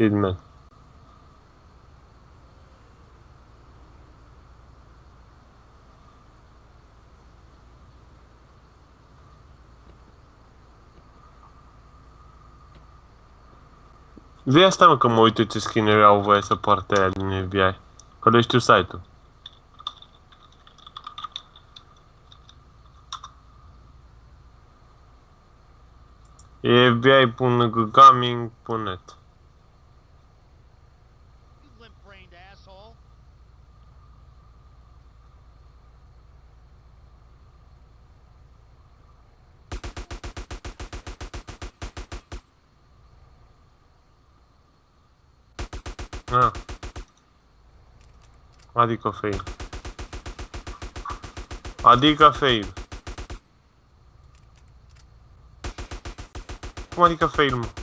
Hitman. Vii asta mă că mă uit ce skin au voie să poarte aia din FBI. Că le știu site-ul. FBI.gaming.net Ah. Adi cafeiro. Adi cafeiro. Como Adi cafeiro, mano?